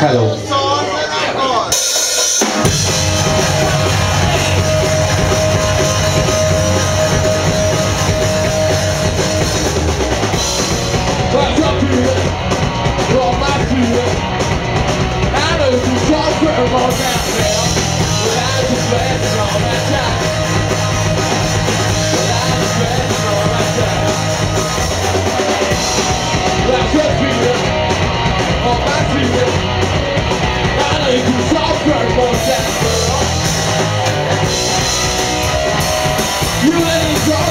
Hello.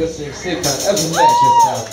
Götürecek sevkan. Öpün de yaşasın.